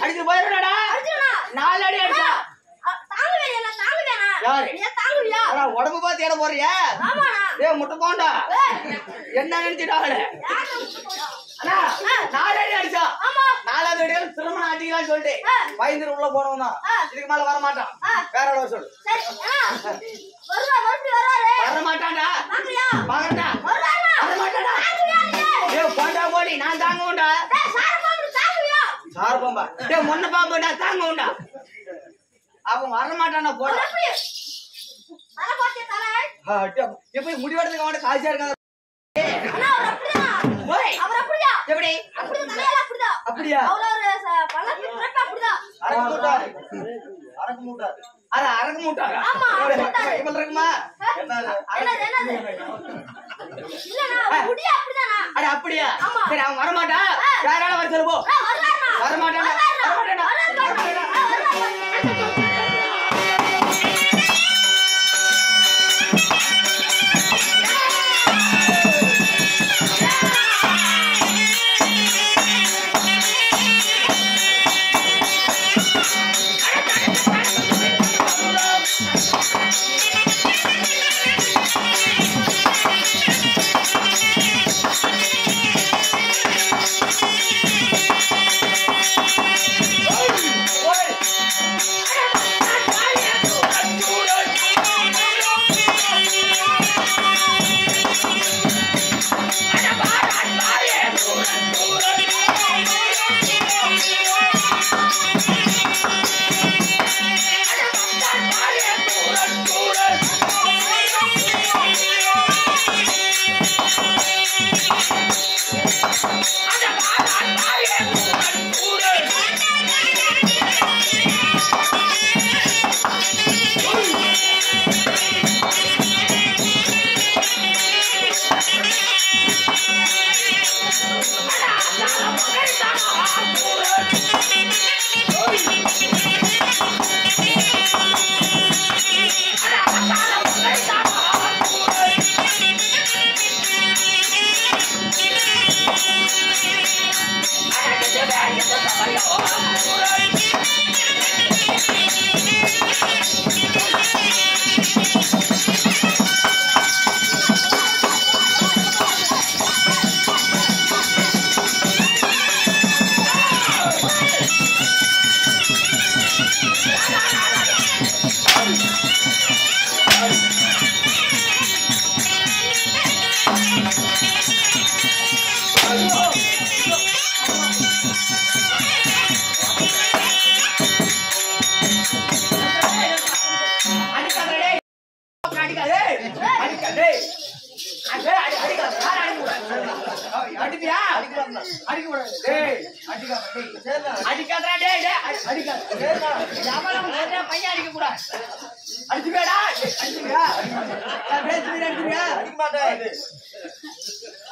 அடிச்சுட்டு போயிடுவாடா நாலு அடி அடிச்சா. உடம்பு பார்த்து ஏட போறியா? ஏ முட்டை போண்டா? என்ன நினைச்சிட்டாங்களே? அண்ணா நாலு அடி அடிச்சா. நாலாவது அடியால திருமணம் ஆட்டிக்கலாம் சொல்லிட்டு பயந்துரு உள்ள போனவன் தான் இதுக்கு மேல வர மாட்டான் வேற ஆள சொல்லு. வர மாட்டான்டா பாக்கட்டா வர மாட்டான்டா ஏ போண்டா போடி நான் தாங்க உண்டா பாம்பா. டே முன்ன பாம்பு நான் தாங்க உண்டா? அவன் வர மாட்டானா போட எப்படி முடிவெடுத்துக்க காய்ச்சா இருக்காங்க எப்படி? அப்படியா? அரக்கு அட அப்படியா. சரி அவன் வர மாட்டான் ஆள வர சொல்லு போ. வர மாட்டானா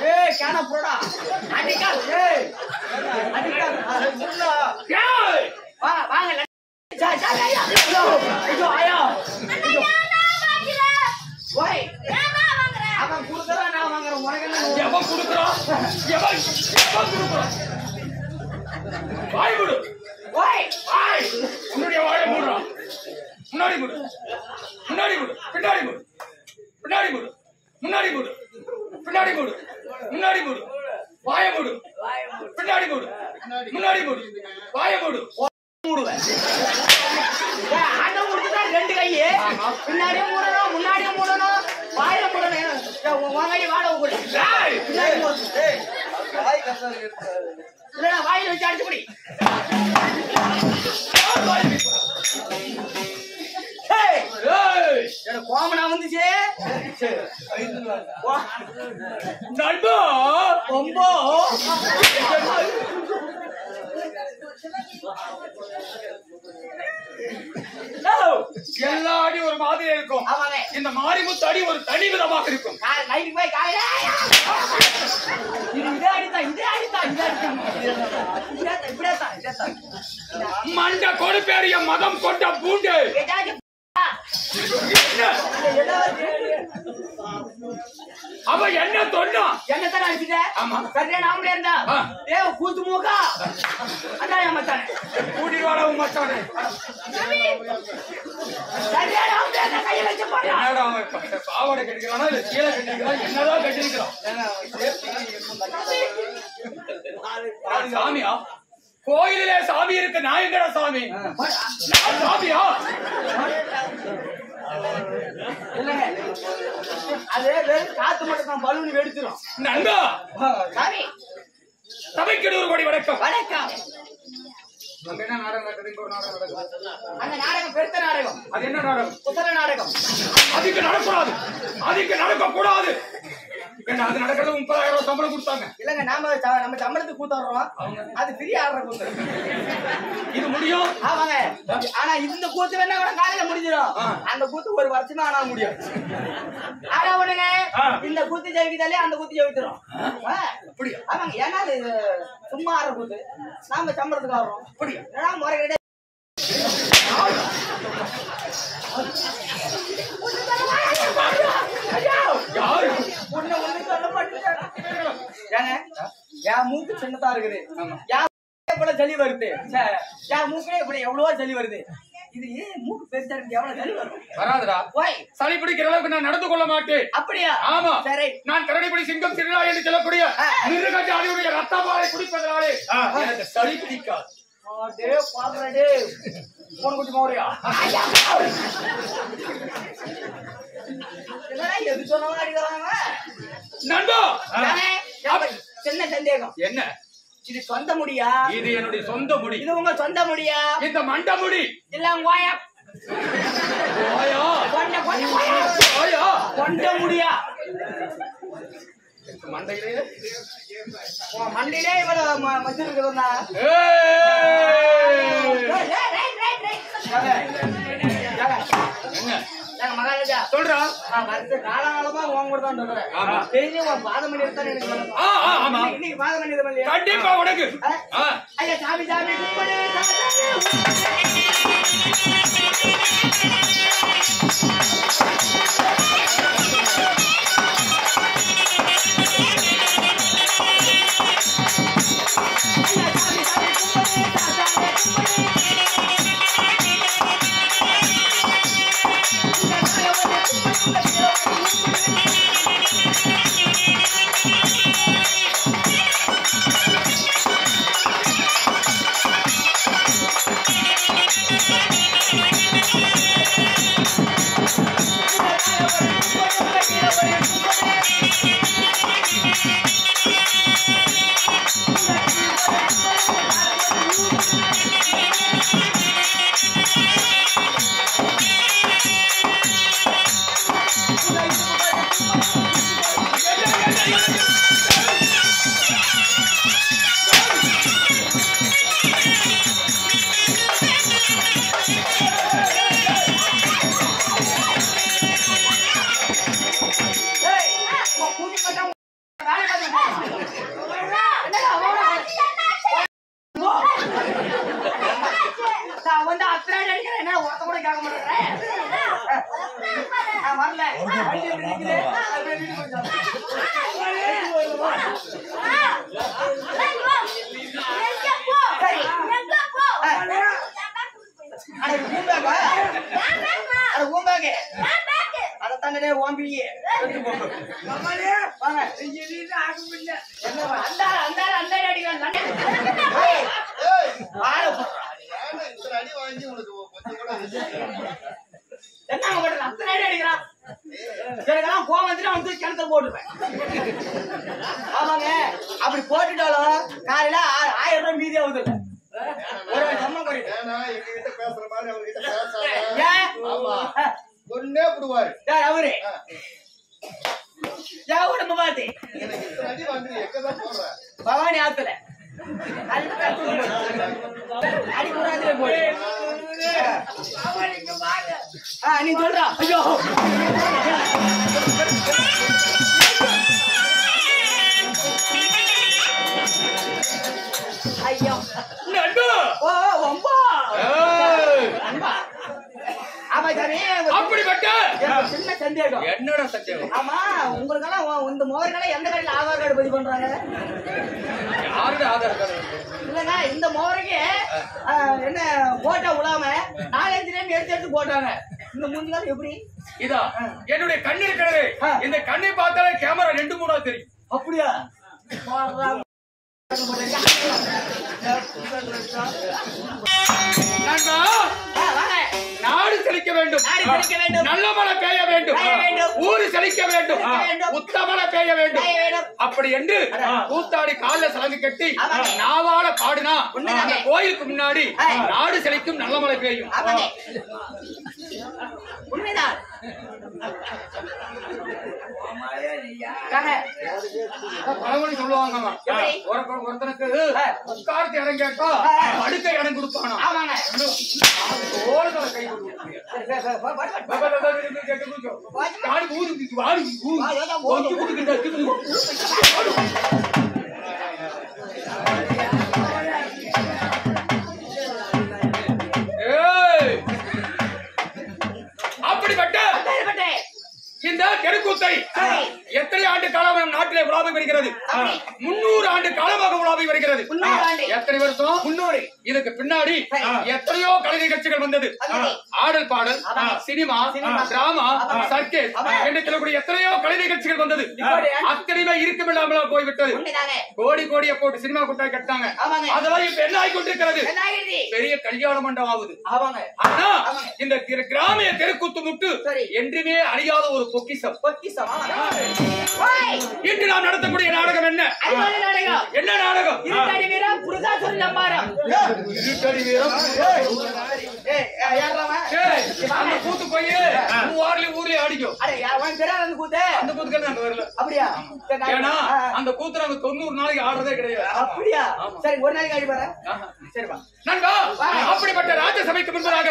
ஏய், கேன போடா. அடிக்காத, ஏய். அடிக்காத. ஏய், வா, வாங்க, சா, சா, ஐயா. ஐயோ, ஐயோ, ஐயோ. ஓய், அவன் கொடுக்கறான், நான் வாங்குறேன். உனக்கு என்ன? எவன் கொடுக்குறான்? எவன் எவன் கொடுக்குறான்? வாய் மூடு. ஓய், வாய். உன்னுடைய வாயை மூடுறா. முன்னாடி மூடு. முன்னாடி மூடு. பின்னாடி மூடு. பின்னாடி மூடு. முன்னாடி மூடு. பின்னாடி மூடு. முன்னாடி மூடு. வாயை மூடு. பின்னாடி மூடு. முன்னாடி மூடு. வாயை மூடு. மூடுவேன். ரெண்டு கையு. பின்னாடியும் மூடணும், முன்னாடியும் மூடணும், வாயில மூடணும். ஏய், உன் கையை வாடகை கொடு. ஏய். பின்னாடி மூடு. இல்லைன்னா வாயில வச்சு அடிச்சு கோமனா வந்துச்சு. நண்பா! கொம்போ. எல்லா அடியும் ஒரு மாதிரி இருக்கும். இந்த மாரிமுத்து அடி ஒரு தனி விதமாக இருக்கும். மண்ட கொடுப்பேறிய மதம் கொண்ட பூண்டு ஏதாச்சும் என்ன? அவ என்ன சொன்னா என்னத்தான் சரியான ஆம்பளையா இருந்தா? ஏய், கூத்து மூக்கா. அதான் என் மச்சான். கூட்டிட்டு வாடா உன் மச்சானே. சரியான ஆம்பளையா இருந்தா கையை வச்சு போடுறா. என்னடா அவன் இப்ப? பாவாடை கட்டிக்கிறானா இல்ல சீலை கட்டிக்கிறான் என்னதான் கட்டிருக்கிறான்? நான் சாமியா? கோயிலிலே சாமி இருக்கு நான் எங்கடா சாமி? சாமியா. அது வெறும் காத்து மட்டும் தான் பலூன் வெடிச்சிரும். நண்பா! சாமி, சபைக்கு கோடி வணக்கம். வணக்கம். அங்க என்ன நாடகம் நடக்குது ஒரு நாடகம் நடக்குது. அந்த நாடகம் பெருத்த நாடகம். அது என்ன நாடகம்? புத்தக நாடகம். அதுக்கு நடக்கூடாது. அதுக்கு நடக்க கூடாது அது நடக்கிறது முப்பதாயிரம் ரூபாய் சம்பளம் கொடுத்தாங்க. இல்லங்க நாம நம்ம சம்பளத்துக்கு கூத்தாடுறோம் அது ஃப்ரீ ஆடுற கூத்து. இது முடியும்? ஆமாங்க. ஆனா இந்த கூத்து வேணா கூட காலையில முடிஞ்சிடும். அந்த கூத்து ஒரு வருஷமா ஆனா முடியும். ஆனா ஒண்ணுங்க ஆ. இந்த கூத்து ஜெயிக்கிட்டாலே அந்த கூத்து. அப்படியா? ஆமாங்க. ஏன்னா அது சும்மா ஆடுற கூத்து. நாம சம்பளத்துக்கு ஆடுறோம். அப்படியா? முறை கிடையாது யாரு ஒண்ணு ஒண்ணு சொல்ல மாட்டேன் ஏங்க என் மூக்கு சின்னதா இருக்குது. என் போல சளி வருது. என் மூக்கே இப்படி எவ்வளவோ சளி வருது. இது ஏன் மூக்கு பெருசா இருக்கு? எவ்வளவு சளி வரும்? வராதுடா. ஓய் சளி பிடிக்கிற அளவுக்கு நான் நடந்து கொள்ள மாட்டேன். அப்படியா? ஆமா. சரி. நான் கரடிப்படி சிங்கம் திருவிழா என்று சொல்லக்கூடிய ஆ. மிருகஜாதியுடைய ரத்தபாலை குடிப்பதனாலே எனக்கு சளி பிடிக்காது. டே பாடுறா டே. போன் குட்டி மௌரியா எது சொன்னாலும் அடிக்கிறாங்க? நண்பா! சின்ன சந்தேகம்? என்ன? இது சொந்த முடியா? இது என்னுடைய சொந்த முடி. இது உங்க சொந்த முடியா? இந்த மண்ட முடி. இல்ல ஓயா ஆயா கொண்ட கொண்ட ஓயா ஆயா கொண்ட முடியா? மண்டையிலே. மண்டியிலே இவ்வளவு ம- மச்சு இருக்குதுன்னா சொல்றா நான் வந்து காலகாலமா உன் கூட தான். ஆமா. உன் பாதம் பண்ணி எடுத்தா எனக்கு. ஆ, ஆமா. இன்னைக்கு- பாதம் பண்ணி? கண்டிப்பா உனக்கு. ஐயா, சாமி, சாமி, கும்பிடு, சாமி. அடி அடிக்கிறேன். என்ன, ஒருத்த கூட கேட்க. நான் வரல. வண்டி எப்படி நிக்குது? அப்படியே வீட்டுக்கு போயிட்டு அட, ஊம்பாக்கா? அட, ஊம்பாக்கு. அதைத்தானே ஓம்பியே. எடுத்து போ. வாங்க. என்னவா? அந்தாள, என்ன அவன் பண்றான்? அத்தனை அடி அடிக்கிறான். எனக்கெல்லாம் கோவம் வந்துட்டு அவன் தூக்கி கிணத்துல போட்டுருவேன். ஆமாங்க அப்படி போட்டுட்டாலும் காலையில ஆயிரம் ரூபாய் மீதி ஆகுது இல்ல ஒரு சம்பளம் பண்ணிட்டு விடுவாரு யார் அவரு? ஏன் உடம்பு பார்த்து? எனக்கு இத்தனை அடி வாங்குறது எங்கதான் போடுற? பவானி ஆத்துல. நீ சொல்றா ஐயோ ஐயோ ஓ ஒம்பா ஏய், அன்பா ஆமா சாமி அப்படிப்பட்ட எனக்கு சின்ன சந்தேகம். என்னடா சத்தியம் ஆமா உங்களுக்கெல்லாம் இந்த மோகர்களெல்லாம் எந்த கடையில் ஆதார் கார்டு பதிவு பண்றாங்க? யாருடைய ஆதார் கார்டு? இல்லங்க இந்த மோகரைக்கு என்ன போட்டோ விடாம நாலஞ்சு டைம் எடுத்து எடுத்து போட்டாங்க. இந்த மூஞ்சிக்கால எப்படி? இதா என்னுடைய கண்ணு இருக்கிறது. இந்த கண்ணை பார்த்தாலே கேமரா ரெண்டு மூணா தெரியும். அப்படியா? நண்பா. நாடு செழிக்க வேண்டும். நல்ல மழை பெய்ய வேண்டும். ஊரு செழிக்க வேண்டும் வேண்டும். உத்தமழை பெய்ய வேண்டும். அப்படி என்று கூத்தாடி கால்ல சலங்கு கட்டி. நாவால பாடுனா கோயிலுக்கு முன்னாடி. நாடு செழிக்கும் நல்ல மழை பெய்யும் உண்மைதான் சொல்லுவாங்க பழமொழி சொல்லுவாங்கம்மா ஒருத்தனுக்கு உட்கார்த்து இடம் கேட்டா ஆ. இடம் கொடுப்பானா தோள்களை கை கொடுப்பாங்க. இந்த தெருக்கூத்தை சரி. எத்தனை ஆண்டு காலம் நம் நாட்டிலே உலாவி வருகிறது. முன்னூறு ஆண்டு காலமாக உலாவி வருகிறது. எத்தனை வருஷம் முன்னூறு இதுக்கு பின்னாடி. எத்தனையோ கலை நிகழ்ச்சிகள் வந்தது. ஆடல் பாடல். சினிமா. டிராமா. சர்க்கஸ். என்று சொல்லக்கூடிய எத்தனையோ கலை நிகழ்ச்சிகள் வந்தது. அத்தனையுமே இருக்கமில்லாமலா போய்விட்டது உண்மைதாங்க கோடி கோடியை போட்டு சினிமா கூட்டாய் கட்டாங்க. அதெல்லாம் இப்ப என்ன ஆகி கொண்டிருக்கிறது என்ன ஆகிடுது? பெரிய கல்யாண மண்டபம் ஆகுது ஆனா. இந்த கிர- கிராமிய தெருக்கூத்து முட்டு. என்றுமே அழியாத ஒரு பொக்கிஷம் பொக்கிஷமா? இன்று நாம் நடத்தக்கூடிய நாடகம் என்ன. என்ன நாடகம்? இருட்டடி வீரம், புருஷாசுரன் வீரம். அந்த கூத்து போய் ஊர்லயும் ஊர்லயும் ஆடிக்கும் அட, யா- அவன் தெரியாத அந்த கூத்து? அந்த கூத்துக்கு நாங்க வரல? அப்படியா? ஏன்னா. அந்த கூத்து நாங்க தொண்ணூறு நாளைக்கு ஆடுறதே கிடையாது. அப்படியா. சரி ஒரு நாளைக்கு ஆடி பாரு. ஆஹா. சரிப்பா நண்பா வா. அப்படிப்பட்ட ராஜசபைக்கு முன்பதாக.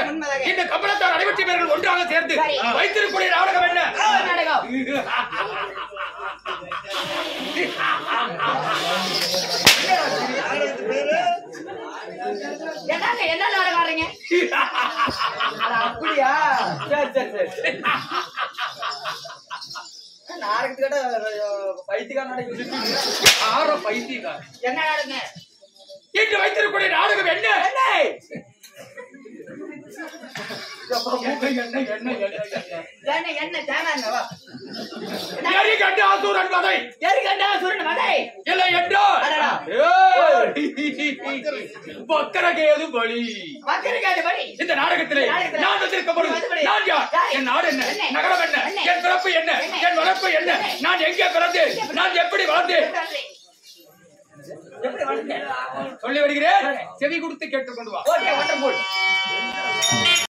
இந்த கம்பளத்தார் அனைவற்றி பேர்கள் ஒன்றாக சேர்ந்து சரி. வைத்திருக்கூடிய நாடகம் என்ன? நாடகம். என்னங்க என்ன நாடகம் ஆடுறீங்க அட, அப்படியா? சரி சரி சரி. நாடகத்துக்கிட்ட பைத்தியக்கார நாடகம் ஆற பைத்தியக்கார என்ன நாடகங்க இன்று வைத்திருக்கூடிய நாடகம் என்ன? என்ன? என்ன என்ன என்ன என்ன என்ன எரிகண்ட அசுரன் வதை. எரிகண்ட அசுரன் வதை. இந்த நாடகத்திலே நான் வந்திருக்கப்படும் நான் என் நாடு என்ன? நகரம் என்ன? என் பிறப்பு என்ன? என் வளர்ப்பு என்ன? நான் எங்கே பிறந்தேன் நான் எப்படி வளர்ந்தேன் செவி கொடுத்து